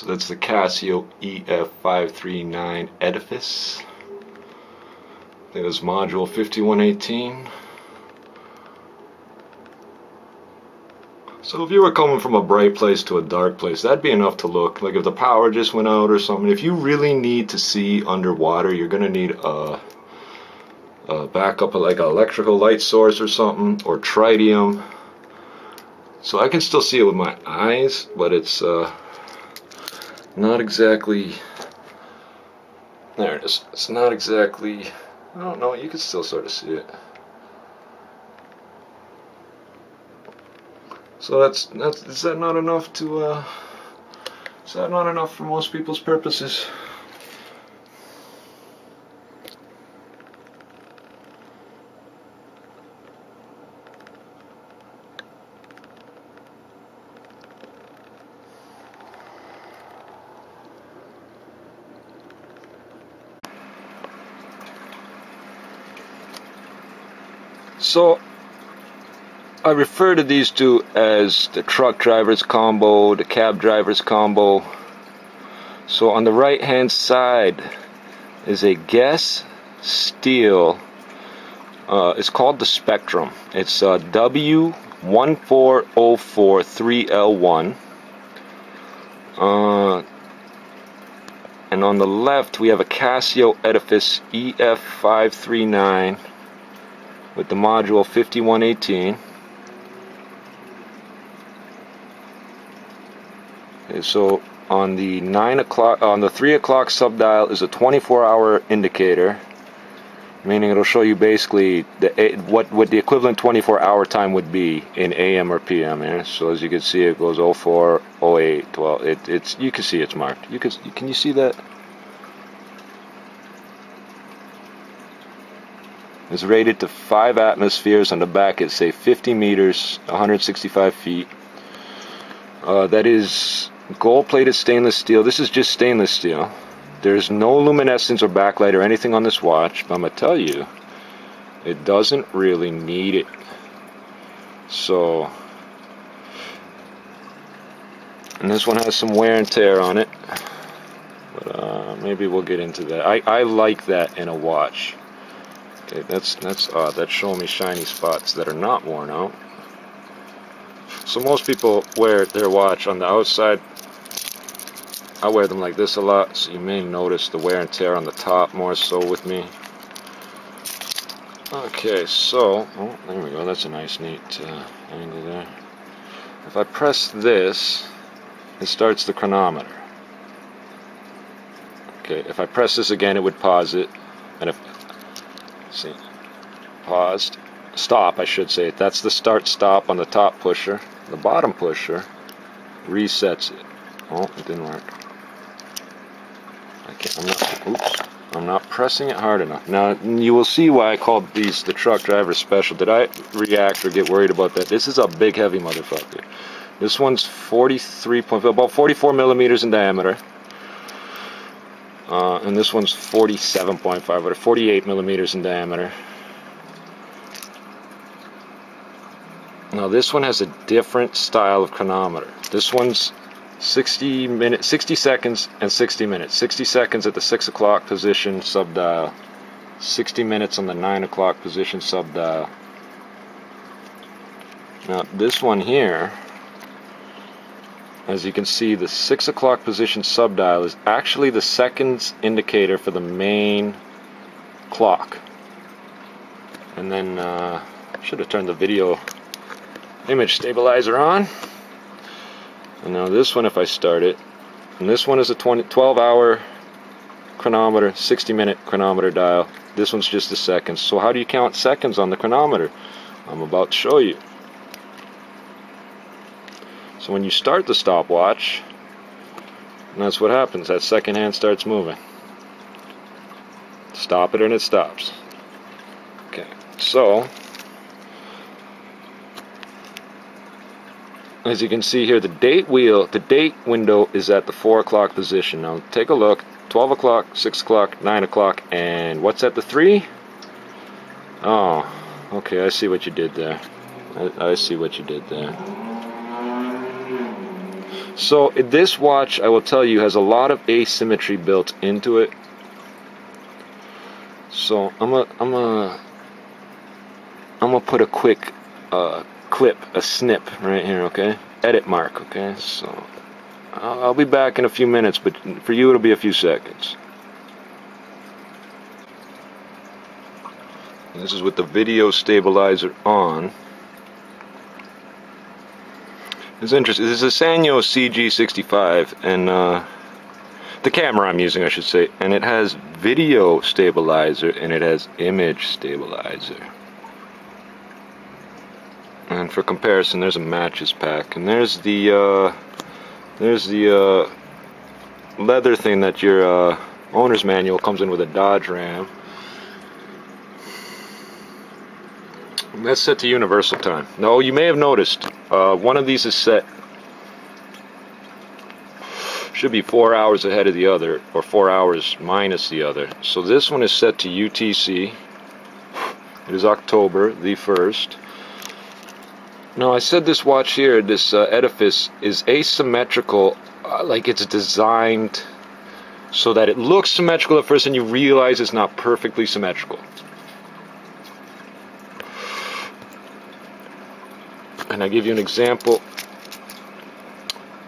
So that's the Casio EF539 Edifice. That is module 5118. So if you were coming from a bright place to a dark place, that'd be enough to look. Like if the power just went out or something. If you really need to see underwater, you're gonna need a, a backup, like an electrical light source or something, or tritium. So I can still see it with my eyes, but it's uh, not exactly. There it is. It's not exactly. I don't know. You can still sort of see it. So that's that's is that not enough to uh is that not enough for most people's purposes? So I refer to these two as the truck driver's combo, the cab driver's combo. So on the right hand side is a Guess Steel. Uh, it's called the Spectrum. It's uh, W14043L1. Uh, and on the left we have a Casio Edifice EF539 with the module 5118. so on the nine o'clock, on the three o'clock sub dial is a 24-hour indicator, meaning it'll show you basically the what what the equivalent 24-hour time would be in AM or PM. Yeah? So as you can see, it goes 04, 08, 12. It, it's you can see it's marked. You can can you see that? It's rated to five atmospheres. On the back, it say 50 meters, 165 feet. Uh, that is gold plated stainless steel. This is just stainless steel. There's no luminescence or backlight or anything on this watch, but I'm going to tell you, it doesn't really need it. So, and this one has some wear and tear on it. But uh, maybe we'll get into that. I, I like that in a watch. That's that's odd. That's showing me shiny spots that are not worn out. So most people wear their watch on the outside I wear them like this a lot, so you may notice the wear and tear on the top more so with me. Okay, so, oh, there we go, that's a nice neat uh, angle there. If I press this, it starts the chronometer. Okay, if I press this again, it would pause it. And if, see, paused, stop, I should say. That's the start stop on the top pusher. The bottom pusher resets it. Oh, it didn't work. I can't, I'm not, oops, I'm not pressing it hard enough. Now, you will see why I called these the truck driver special. Did I react or get worried about that? This is a big, heavy motherfucker. This one's 43 point, about 44 millimeters in diameter. And this one's 47.5 or 48 millimeters in diameter. Now this one has a different style of chronometer. This one's 60 minutes, 60 seconds and 60 minutes. 60 seconds at the 6 o'clock position sub dial. 60 minutes on the 9 o'clock position sub dial. Now this one here, as you can see, the 6 o'clock position sub dial is actually the seconds indicator for the main clock. And then, uh, should have turned the video image stabilizer on. And now this one, if I start it, and this one is a 20, 12 hour chronometer, 60 minute chronometer dial. This one's just a second. So how do you count seconds on the chronometer? I'm about to show you. When you start the stopwatch, that's what happens. That second hand starts moving. Stop it and it stops. Okay, so as you can see here, the date wheel, the date window is at the 4 o'clock position. Now take a look, 12 o'clock, 6 o'clock, 9 o'clock, and what's at the 3? Oh, okay, I see what you did there. I, I see what you did there. So this watch, I will tell you, has a lot of asymmetry built into it. So I'm a I'm a I'm gonna put a quick uh, clip, a snip right here, okay? Edit mark, okay? So I'll be back in a few minutes, but for you it'll be a few seconds. This is with the video stabilizer on. It's interesting. This is a Sanyo CG65, and uh, the camera I'm using, I should say, and it has video stabilizer and it has image stabilizer. And for comparison, there's a matches pack, and there's the uh, there's the uh, leather thing that your uh, owner's manual comes in with a Dodge Ram. That's set to universal time. No, you may have noticed uh, one of these is set should be four hours ahead of the other, or four hours minus the other. So this one is set to UTC. It is October the 1st. Now, I said this watch here, this uh, edifice, is asymmetrical, uh, like it's designed so that it looks symmetrical at first and you realize it's not perfectly symmetrical. And I give you an example.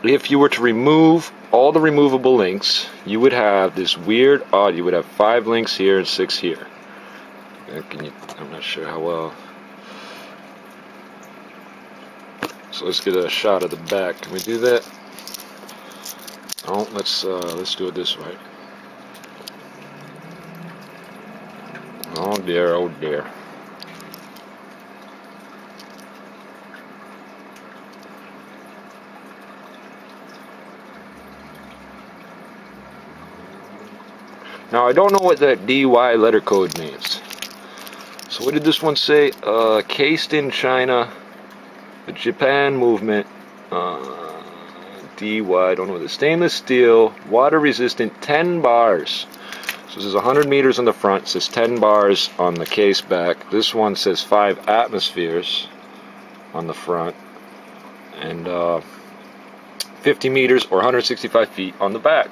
If you were to remove all the removable links, you would have this weird odd, you would have five links here and six here. You, I'm not sure how well So let's get a shot of the back. Can we do that? Oh, let's uh, let's do it this way. Oh dear, oh dear. Now I don't know what that DY letter code means. So what did this one say? Uh, cased in China the Japan movement, uh, DY, I don't know the stainless steel, water resistant, 10 bars. So this is 100 meters on the front, says 10 bars on the case back. This one says 5 atmospheres on the front, and uh, 50 meters or 165 feet on the back.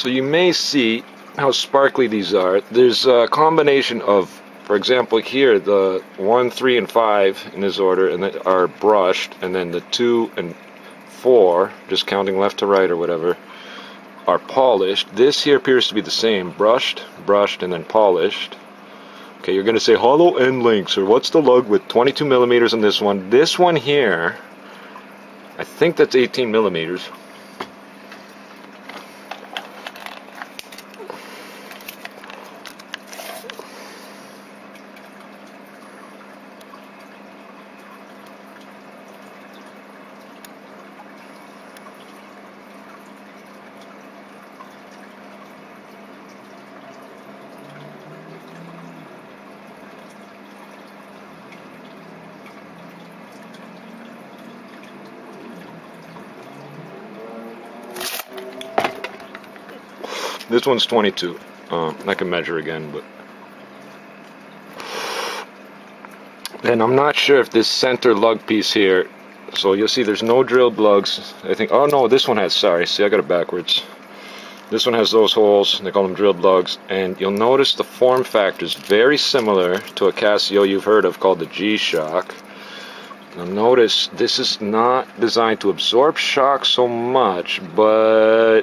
So you may see how sparkly these are. There's a combination of, for example, here the 1, 3, and 5 in this order and they are brushed, and then the 2 and 4, just counting left to right or whatever, are polished. This here appears to be the same, brushed, brushed, and then polished. Okay, you're going to say hollow end links, or what's the lug with 22 millimeters on this one? This one here, I think that's 18 millimeters. This one's 22. Um, I can measure again, but. And I'm not sure if this center lug piece here, so you'll see there's no drilled lugs. I think, oh no, this one has, sorry, see I got it backwards. This one has those holes, they call them drilled lugs, and you'll notice the form factor is very similar to a Casio you've heard of called the G-Shock. Now notice this is not designed to absorb shock so much, but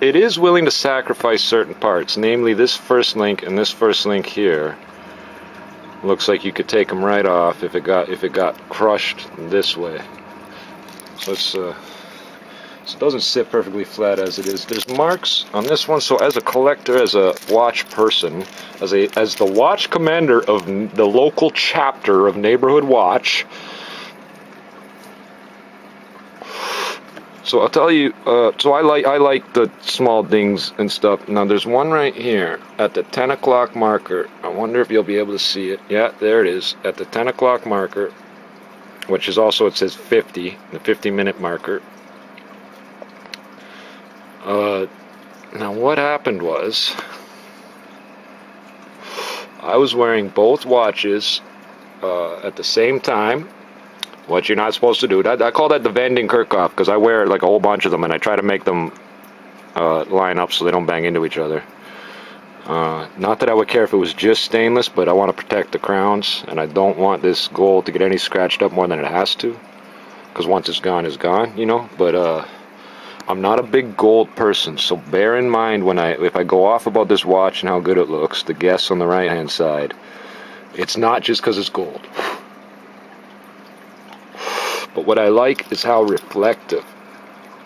it is willing to sacrifice certain parts, namely this first link and this first link here. Looks like you could take them right off if it got if it got crushed this way. So it's uh, so it doesn't sit perfectly flat as it is. There's marks on this one. So as a collector, as a watch person, as a as the watch commander of the local chapter of Neighborhood Watch, So I'll tell you. Uh, so I like I like the small dings and stuff. Now there's one right here at the 10 o'clock marker. I wonder if you'll be able to see it. Yeah, there it is at the 10 o'clock marker, which is also it says 50, the 50 minute marker. Uh, now what happened was I was wearing both watches uh, at the same time what you're not supposed to do. I, I call that the van den Kerkhof because I wear like a whole bunch of them and I try to make them uh, line up so they don't bang into each other. Uh, not that I would care if it was just stainless, but I want to protect the crowns and I don't want this gold to get any scratched up more than it has to because once it's gone, it's gone, you know. But uh, I'm not a big gold person, so bear in mind when I if I go off about this watch and how good it looks, the guess on the right hand side, it's not just because it's gold. But what I like is how reflective.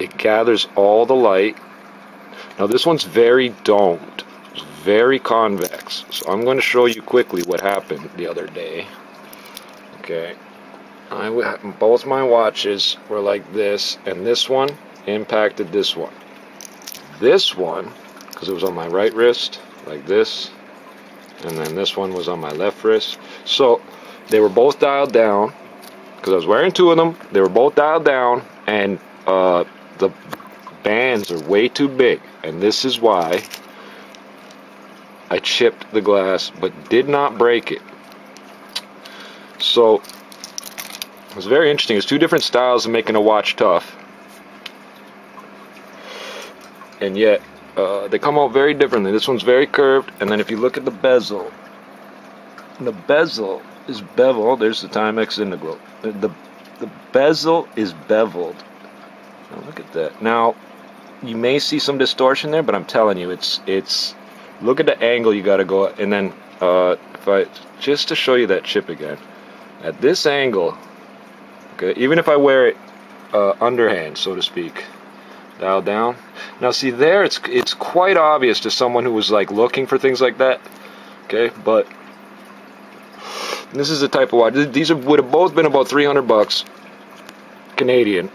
It gathers all the light. Now this one's very domed. It's very convex. So I'm going to show you quickly what happened the other day. Okay. I both my watches were like this, and this one impacted this one. This one, because it was on my right wrist, like this, and then this one was on my left wrist. So they were both dialed down because I was wearing two of them. They were both dialed down, and uh, the bands are way too big. And this is why I chipped the glass, but did not break it. So it was very interesting. It's two different styles of making a watch tough, and yet uh, they come out very differently. This one's very curved, and then if you look at the bezel, the bezel is bevel. There's the Timex Integral. The, the, the bezel is beveled. Now look at that. Now, you may see some distortion there, but I'm telling you, it's it's. Look at the angle you got to go, and then uh, if I just to show you that chip again, at this angle, okay, even if I wear it uh, underhand, so to speak, dial down. Now see there, it's it's quite obvious to someone who was like looking for things like that, okay, but this is the type of watch. These would have both been about 300 bucks Canadian,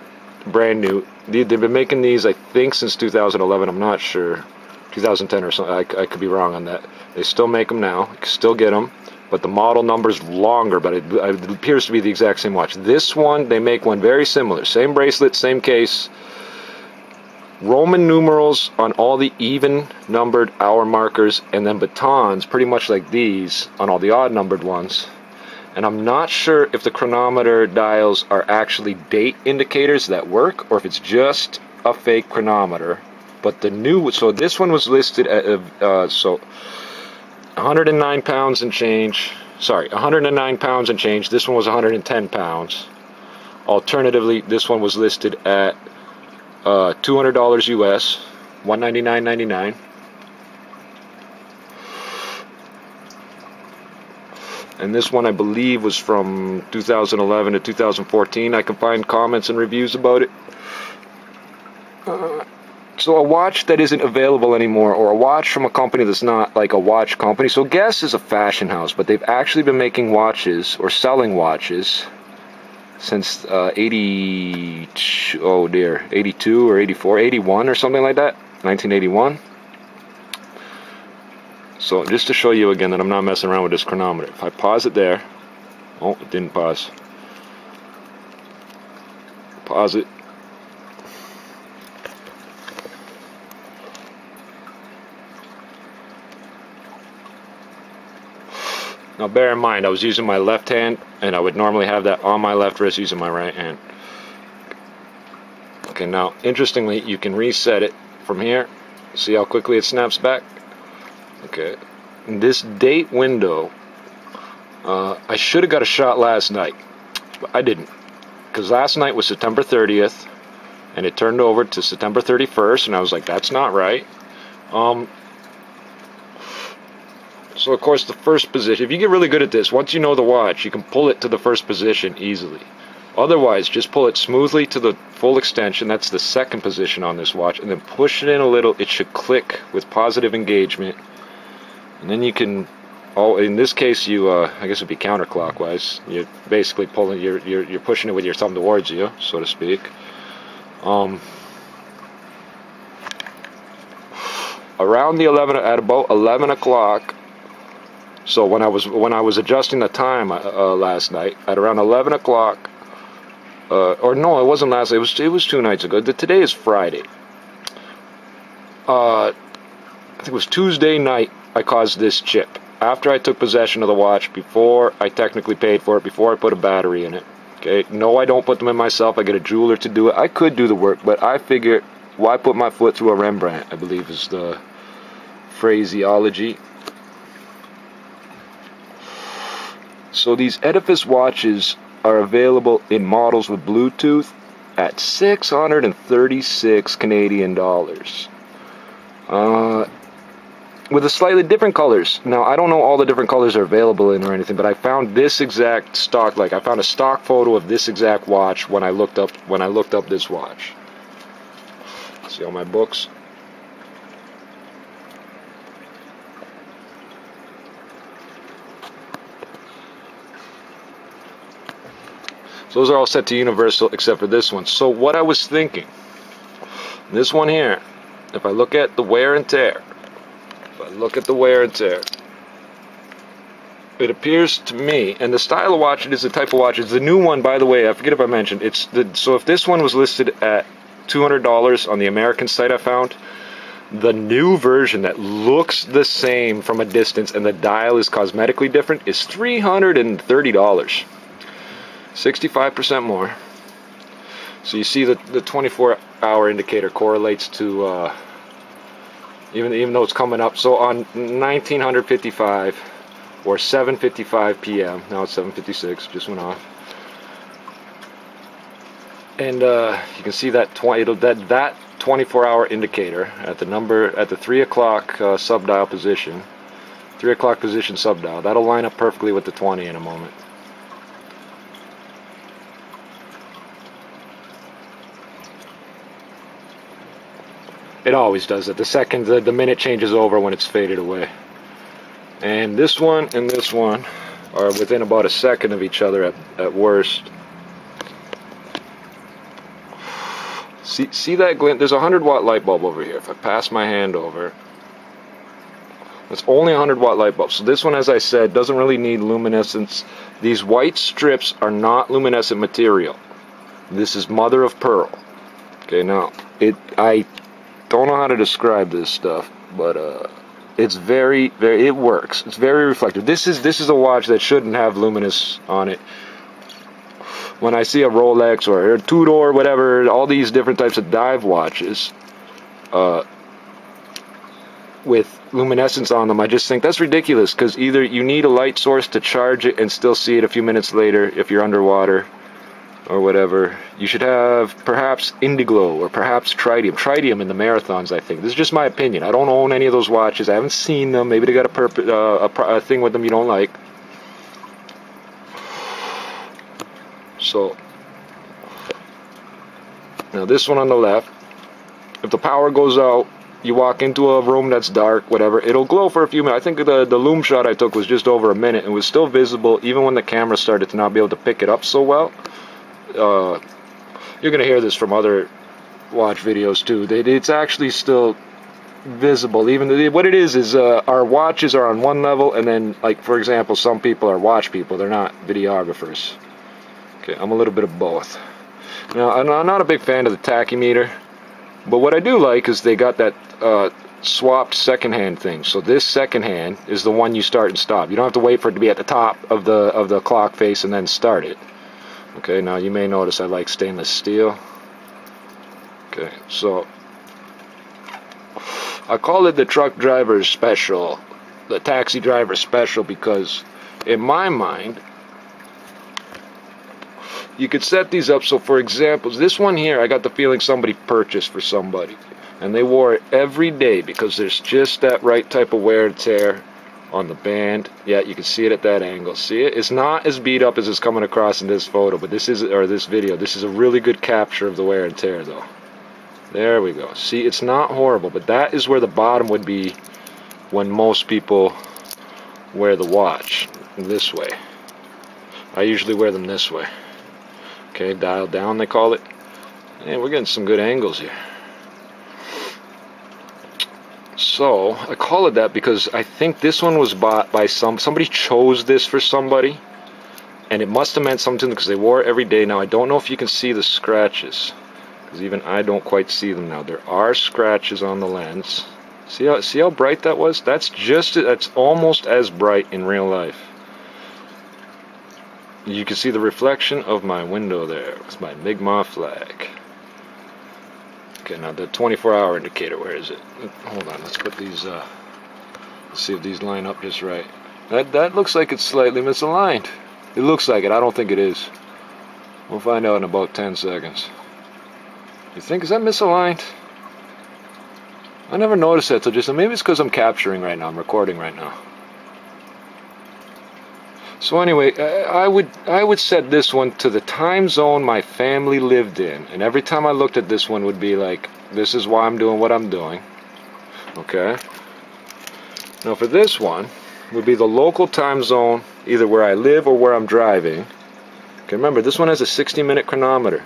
brand new. They've been making these, I think, since 2011. I'm not sure. 2010 or something. I, I could be wrong on that. They still make them now. You can still get them. But the model number's longer, but it, it appears to be the exact same watch. This one, they make one very similar. Same bracelet, same case. Roman numerals on all the even numbered hour markers, and then batons, pretty much like these, on all the odd numbered ones and I'm not sure if the chronometer dials are actually date indicators that work or if it's just a fake chronometer. But the new, so this one was listed at, uh, so 109 pounds and change. Sorry, 109 pounds and change. This one was 110 pounds. Alternatively, this one was listed at uh, $200 US, 199.99. and this one I believe was from 2011 to 2014. I can find comments and reviews about it. Uh, so a watch that isn't available anymore, or a watch from a company that's not like a watch company. So Guess is a fashion house, but they've actually been making watches or selling watches since uh, 80. Oh dear, 82 or 84, 81 or something like that, 1981. So just to show you again that I'm not messing around with this chronometer, if I pause it there, oh, it didn't pause. Pause it. Now bear in mind, I was using my left hand, and I would normally have that on my left wrist using my right hand. Okay, now, interestingly, you can reset it from here. See how quickly it snaps back? Okay. This date window, uh, I should have got a shot last night, but I didn't. Because last night was September 30th, and it turned over to September 31st, and I was like, that's not right. Um, so, of course, the first position, if you get really good at this, once you know the watch, you can pull it to the first position easily. Otherwise, just pull it smoothly to the full extension. That's the second position on this watch. And then push it in a little. It should click with positive engagement and then you can oh in this case you uh, I guess it'd be counterclockwise you're basically pulling you're, you're you're pushing it with your thumb towards you so to speak Um, around the 11 at about 11 o'clock. So when I was when I was adjusting the time uh, uh, last night at around 11 o'clock, uh, or no, it wasn't last. It was it was two nights ago. Today is Friday. Uh, I think it was Tuesday night. I caused this chip after I took possession of the watch. Before I technically paid for it. Before I put a battery in it. Okay. No, I don't put them in myself. I get a jeweler to do it. I could do the work, but I figure why put my foot through a Rembrandt? I believe is the phraseology. So these Edifice watches are available in models with Bluetooth at 636 Canadian dollars. Uh, with a slightly different colors. Now I don't know all the different colors are available in or anything, but I found this exact stock like I found a stock photo of this exact watch when I looked up when I looked up this watch. See all my books. So those are all set to universal except for this one. So what I was thinking, this one here, if I look at the wear and tear, I look at the wear and tear, it appears to me, and the style of watch it is the type of watch. It's the new one, by the way. I forget if I mentioned. It's the so if this one was listed at $200 on the American site I found. The new version that looks the same from a distance and the dial is cosmetically different is $330. 65% more. So you see the, the 24 hour indicator correlates to, uh, even, even though it's coming up. So on 1955 or 7.55 p.m., now it's 7.56, just went off and uh, you can see that 20 that that 24 hour indicator at the number at the 3 o'clock uh, subdial position 3 o'clock position subdial that'll line up perfectly with the 20 in a moment it always does it the second the, the minute changes over when it's faded away and this one and this one are within about a second of each other at, at worst See, see that glint? There's a 100 watt light bulb over here. If I pass my hand over, it's only a 100 watt light bulb. So this one, as I said, doesn't really need luminescence. These white strips are not luminescent material. This is mother of pearl. Okay, now, it I don't know how to describe this stuff, but uh, it's very, very, it works. It's very reflective. This is this is a watch that shouldn't have luminous on it when I see a Rolex or a Tudor or whatever, all these different types of dive watches uh, with luminescence on them, I just think that's ridiculous because either you need a light source to charge it and still see it a few minutes later if you're underwater or whatever. You should have perhaps Indiglo or perhaps Tritium. Tritium in the marathons, I think. This is just my opinion. I don't own any of those watches. I haven't seen them. Maybe they got a, uh, a, a thing with them you don't like. So now this one on the left, if the power goes out, you walk into a room that's dark, whatever, it'll glow for a few minutes. I think the, the loom shot I took was just over a minute and was still visible even when the camera started to not be able to pick it up so well. Uh, you're going to hear this from other watch videos too. They, it's actually still visible. Even the, what it is is uh, our watches are on one level, and then, like for example, some people are watch people. They're not videographers. Okay, I'm a little bit of both. Now, I'm not a big fan of the tachymeter, but what I do like is they got that uh, swapped second hand thing. So this second hand is the one you start and stop. You don't have to wait for it to be at the top of the of the clock face and then start it. Okay, now you may notice I like stainless steel. Okay, so I call it the truck driver special, the taxi driver special because in my mind you could set these up so for example this one here I got the feeling somebody purchased for somebody and they wore it every day because there's just that right type of wear and tear on the band. Yeah you can see it at that angle. See it? It's not as beat up as it's coming across in this photo but this is or this video. This is a really good capture of the wear and tear though. There we go. See it's not horrible but that is where the bottom would be when most people wear the watch this way. I usually wear them this way. Okay dial down they call it. And we're getting some good angles here. So I call it that because I think this one was bought by some somebody chose this for somebody, and it must have meant something because they wore it every day. Now I don't know if you can see the scratches, because even I don't quite see them now. There are scratches on the lens. See how see how bright that was? That's just that's almost as bright in real life. You can see the reflection of my window there. It's my Mi'kmaq flag. Okay, now the 24-hour indicator, where is it? Hold on, let's put these. Uh, let's see if these line up just right. That that looks like it's slightly misaligned. It looks like it. I don't think it is. We'll find out in about 10 seconds. You think is that misaligned? I never noticed that till just maybe it's because I'm capturing right now. I'm recording right now. So anyway, I would I would set this one to the time zone my family lived in, and every time I looked at this one would be like, this is why I'm doing what I'm doing. Okay. Now for this one would be the local time zone, either where I live or where I'm driving. Okay, remember this one has a 60 minute chronometer.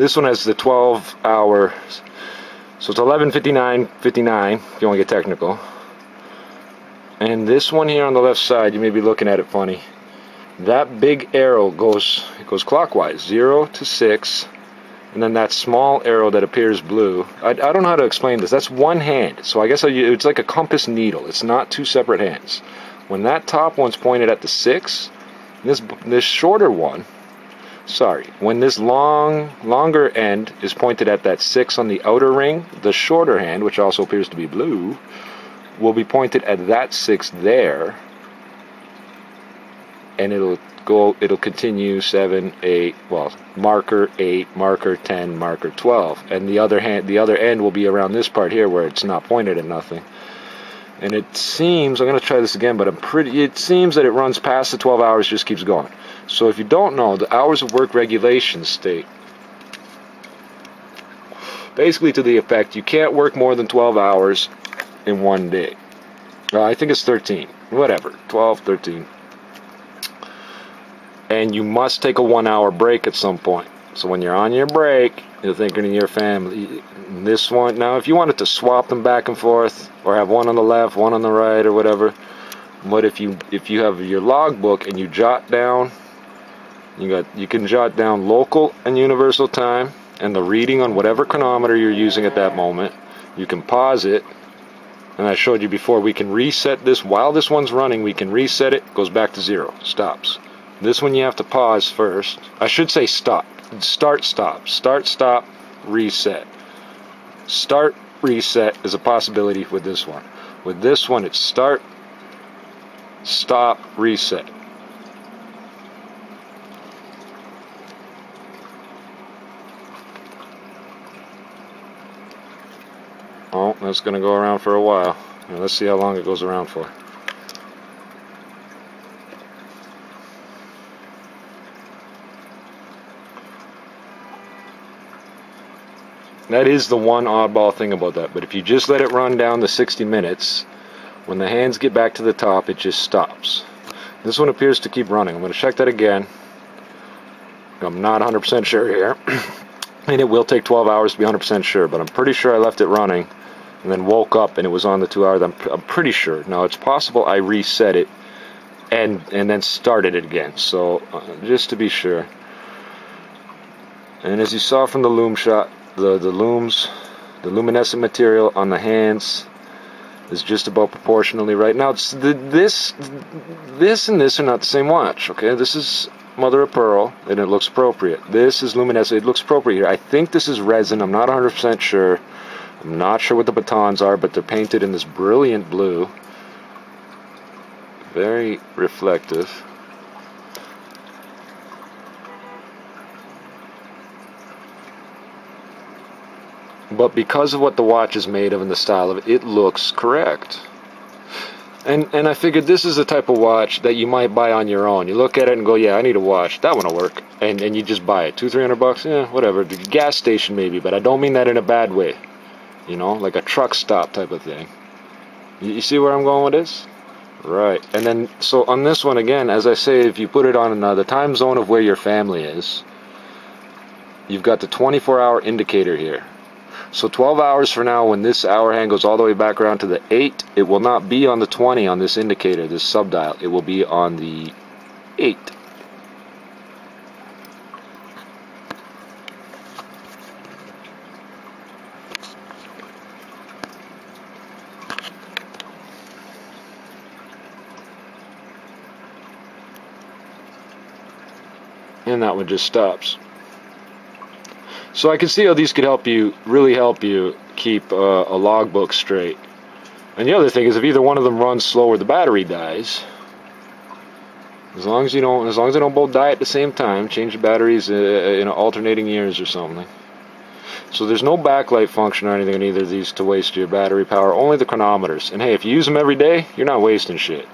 This one has the 12 hour, so it's 11.59, 59, if you want to get technical. And this one here on the left side, you may be looking at it funny. That big arrow goes, it goes clockwise, 0 to 6, and then that small arrow that appears blue. I, I don't know how to explain this. That's one hand, so I guess it's like a compass needle. It's not two separate hands. When that top one's pointed at the 6, this, this shorter one sorry, when this long, longer end is pointed at that 6 on the outer ring, the shorter hand, which also appears to be blue, will be pointed at that 6 there, and it'll go, it'll continue 7, 8, well, marker 8, marker 10, marker 12, and the other hand, the other end will be around this part here where it's not pointed at nothing. And it seems, I'm going to try this again, but I'm pretty, it seems that it runs past the 12 hours, just keeps going. So if you don't know, the hours of work regulations state basically to the effect you can't work more than 12 hours in one day. I think it's 13. Whatever. 12, 13. And you must take a one hour break at some point. So when you're on your break, you're thinking of your family. This one, now if you wanted to swap them back and forth, or have one on the left, one on the right, or whatever, but if you if you have your logbook and you jot down you got you can jot down local and universal time and the reading on whatever chronometer you're using at that moment. You can pause it. And I showed you before we can reset this while this one's running, we can reset it, goes back to zero, stops. This one you have to pause first. I should say stop. Start stop. Start stop reset. Start reset is a possibility with this one. With this one it's start stop reset. Oh, that's going to go around for a while. Now let's see how long it goes around for. That is the one oddball thing about that. But if you just let it run down the 60 minutes, when the hands get back to the top, it just stops. This one appears to keep running. I'm going to check that again. I'm not 100% sure here. and it will take 12 hours to be 100% sure, but I'm pretty sure I left it running and then woke up and it was on the two hours. I'm, I'm pretty sure. Now, it's possible I reset it and and then started it again. So uh, just to be sure. And as you saw from the loom shot, the the looms, the luminescent material on the hands is just about proportionally right. Now the, this this and this are not the same watch. Okay, this is mother of pearl and it looks appropriate. This is luminescent. It looks appropriate here. I think this is resin. I'm not 100% sure. I'm not sure what the batons are, but they're painted in this brilliant blue. Very reflective. But because of what the watch is made of and the style of it, it looks correct. And and I figured this is the type of watch that you might buy on your own. You look at it and go, yeah, I need a watch. That one'll work. And and you just buy it. Two, three hundred bucks, yeah, whatever. The gas station maybe, but I don't mean that in a bad way. You know, like a truck stop type of thing. You, see where I'm going with this? Right. And then so on this one again, as I say, if you put it on uh, the time zone of where your family is, you've got the 24 hour indicator here. So 12 hours from now, when this hour hand goes all the way back around to the 8, it will not be on the 20 on this indicator, this subdial. It will be on the 8. And that one just stops. So I can see how these could help you, really help you keep uh, a logbook straight. And the other thing is if either one of them runs slow or the battery dies, as long as you don't, as long as they don't both die at the same time, change the batteries uh, in alternating years or something. So there's no backlight function or anything in either of these to waste your battery power, only the chronometers. And hey, if you use them every day, you're not wasting shit.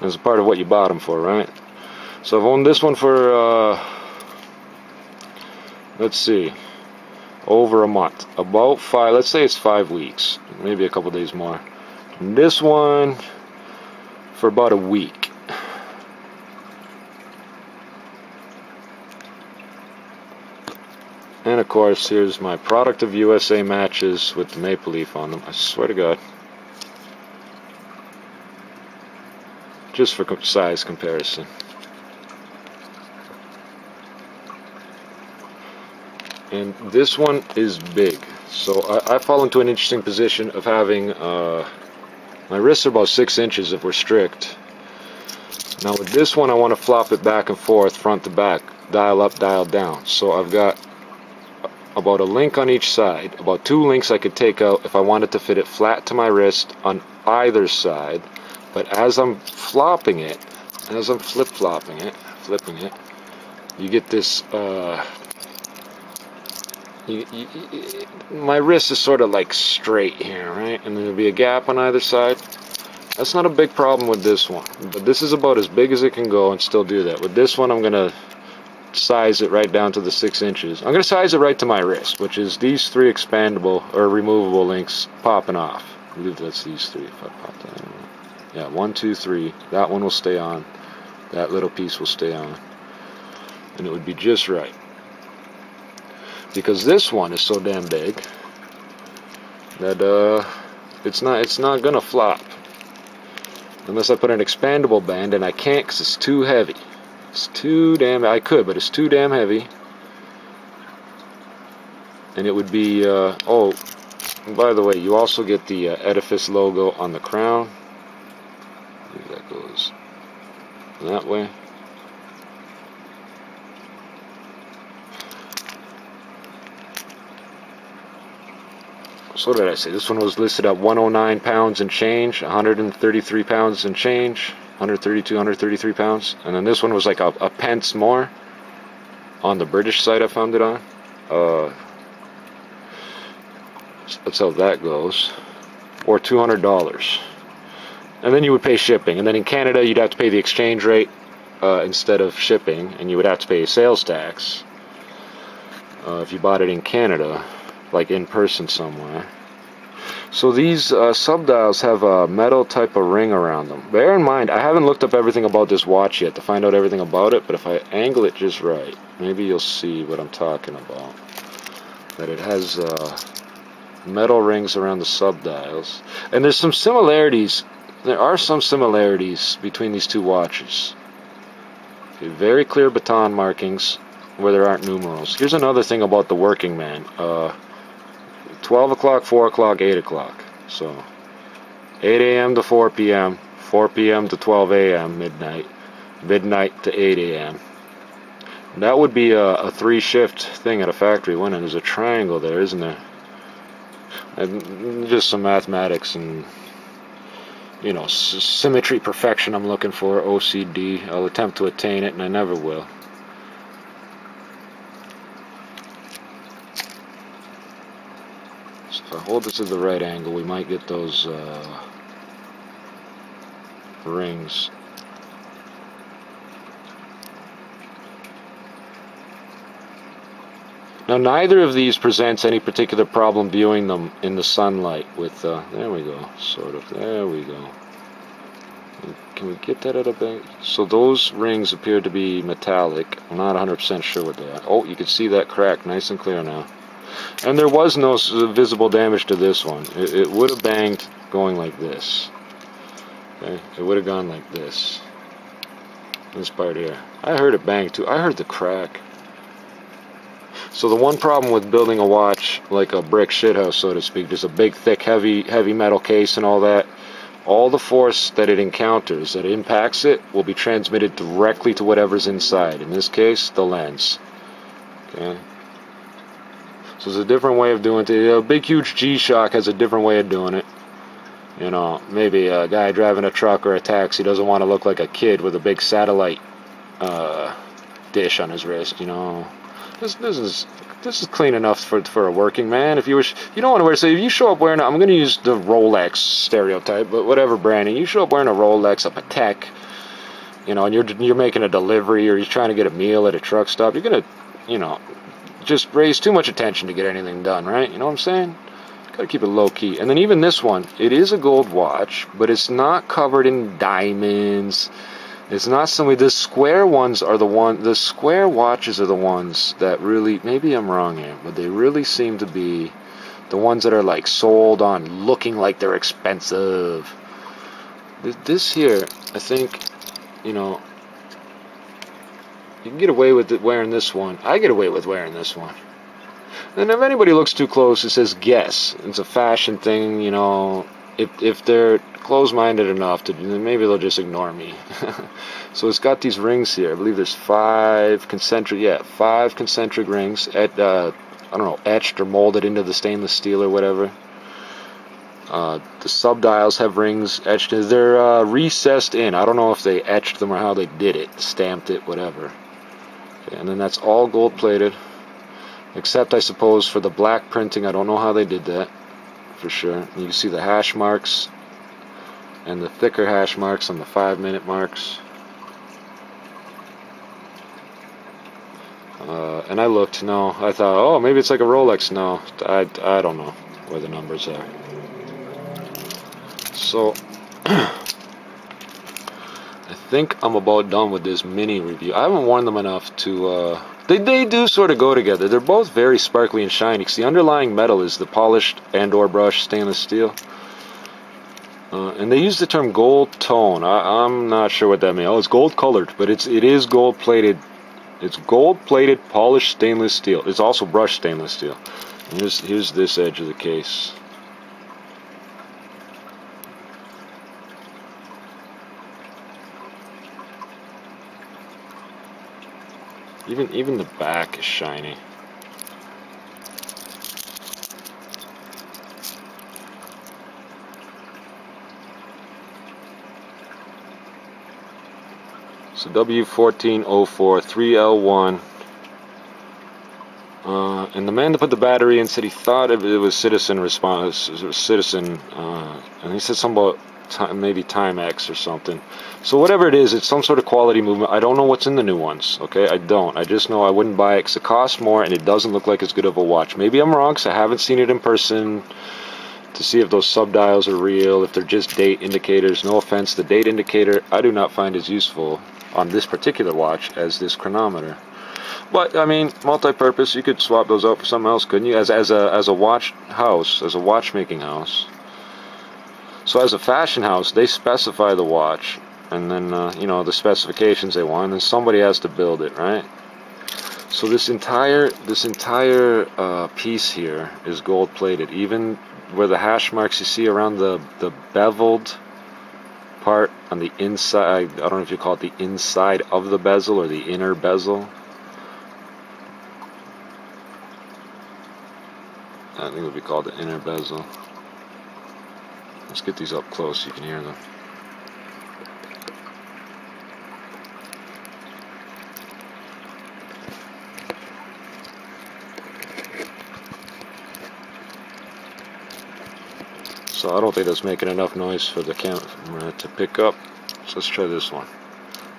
That's a part of what you bought them for, right? So I've owned this one for, uh, let's see, over a month. About five, let's say it's five weeks, maybe a couple days more. And this one for about a week. And of course, here's my product of USA matches with the maple leaf on them. I swear to God. Just for size comparison. And this one is big. So I, I, fall into an interesting position of having uh, my wrists are about six inches if we're strict. Now with this one I want to flop it back and forth front to back dial up dial down. So I've got about a link on each side about two links I could take out if I wanted to fit it flat to my wrist on either side. But as I'm flopping it as I'm flip-flopping it flipping it you get this uh, you, you, my wrist is sort of like straight here, right? And there'll be a gap on either side. That's not a big problem with this one, but this is about as big as it can go and still do that. With this one, I'm going to size it right down to the six inches. I'm going to size it right to my wrist, which is these three expandable or removable links popping off. I believe that's these three. If I pop that, yeah, one, two, three. That one will stay on. That little piece will stay on, and it would be just right because this one is so damn big that uh, it's not it's not gonna flop unless I put an expandable band and I can't because it's too heavy. It's too damn I could but it's too damn heavy. And it would be uh, oh by the way you also get the uh, edifice logo on the crown. That goes that way so what did I say? This one was listed at 109 pounds and change, 133 pounds and change, 132, 133 pounds. And then this one was like a, a pence more on the British side I found it on. Uh, that's how that goes. Or $200. And then you would pay shipping. And then in Canada, you'd have to pay the exchange rate uh, instead of shipping. And you would have to pay sales tax uh, if you bought it in Canada like in person somewhere. So these uh, subdials have a metal type of ring around them. Bear in mind, I haven't looked up everything about this watch yet to find out everything about it, but if I angle it just right, maybe you'll see what I'm talking about. That it has uh, metal rings around the subdials. And there's some similarities there are some similarities between these two watches. Okay, very clear baton markings where there aren't numerals. Here's another thing about the working man. Uh, 12 o'clock, 4 o'clock, 8 o'clock. So 8 a.m. to 4 p.m., 4 p.m. to 12 a.m. midnight, midnight to 8 a.m. That would be a, a three shift thing at a factory, wouldn't it? There's a triangle there, isn't there? And just some mathematics and you know symmetry perfection I'm looking for OCD I'll attempt to attain it and I never will so if I hold this at the right angle we might get those uh, rings Now neither of these presents any particular problem viewing them in the sunlight with, uh, there we go, sort of, there we go. Can we get that at a bit? So those rings appear to be metallic. I'm not 100% sure they are. Oh, you can see that crack nice and clear now. And there was no visible damage to this one. It, it would have banged going like this. Okay, it would have gone like this. This part here. I heard it bang too. I heard the crack. So the one problem with building a watch like a brick shithouse, so to speak, just a big, thick, heavy, heavy metal case and all that, all the force that it encounters, that impacts it, will be transmitted directly to whatever's inside. In this case, the lens. Okay. So it's a different way of doing it. A big, huge G-Shock has a different way of doing it. You know, maybe a guy driving a truck or a taxi doesn't want to look like a kid with a big satellite uh, dish on his wrist, you know. This this is this is clean enough for for a working man. If you wish, you don't want to wear. So if you show up wearing, I'm going to use the Rolex stereotype, but whatever branding, you show up wearing a Rolex, a Patek, you know, and you're you're making a delivery or you're trying to get a meal at a truck stop, you're gonna, you know, just raise too much attention to get anything done, right? You know what I'm saying? Gotta keep it low key. And then even this one, it is a gold watch, but it's not covered in diamonds it's not somebody. The square ones are the one. The square watches are the ones that really. Maybe I'm wrong here, but they really seem to be the ones that are like sold on looking like they're expensive. This here, I think, you know, you can get away with wearing this one. I get away with wearing this one. And if anybody looks too close, it says guess. It's a fashion thing, you know. If if they're close-minded enough to maybe they'll just ignore me. so it's got these rings here. I believe there's five concentric, yeah, five concentric rings at uh, I don't know, etched or molded into the stainless steel or whatever. Uh, the subdials have rings etched. They're uh, recessed in. I don't know if they etched them or how they did it, stamped it, whatever. And then that's all gold plated, except I suppose for the black printing. I don't know how they did that for sure. You can see the hash marks and the thicker hash marks on the five minute marks. Uh, and I looked, no, I thought, oh, maybe it's like a Rolex. No, I, I don't know where the numbers are. So, I think I'm about done with this mini review. I haven't worn them enough to, uh, they, they do sort of go together. They're both very sparkly and shiny because the underlying metal is the polished and or brushed stainless steel. Uh, and they use the term gold tone. I, am not sure what that means. Oh, it's gold colored, but it's it is gold plated. It's gold plated polished stainless steel. It's also brushed stainless steel. And here's here's this edge of the case. Even even the back is shiny. So W1404 3L1. Uh, and the man that put the battery in said he thought it was Citizen response, Citizen, uh, and he said something about time, maybe Timex or something. So whatever it is, it's some sort of quality movement. I don't know what's in the new ones. Okay, I don't. I just know I wouldn't buy it because it costs more and it doesn't look like as good of a watch. Maybe I'm wrong because I haven't seen it in person to see if those subdials are real, if they're just date indicators. No offense, the date indicator I do not find as useful on this particular watch as this chronometer. But I mean, multi-purpose. You could swap those out for something else, couldn't you? As as a as a watch house, as a watchmaking house. So as a fashion house, they specify the watch, and then uh, you know the specifications they want, and somebody has to build it, right? So this entire this entire uh, piece here is gold plated, even where the hash marks you see around the the beveled part on the inside. I don't know if you call it the inside of the bezel or the inner bezel. I think it would be called the inner bezel. Let's get these up close so you can hear them. So I don't think that's making enough noise for the camera to pick up. So let's try this one.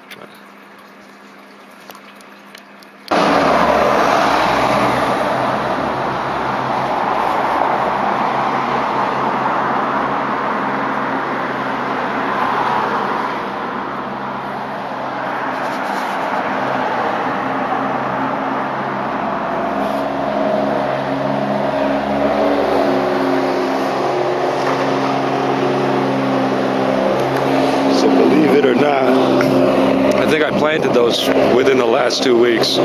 Try So believe it or not, I think I planted those within the last two weeks.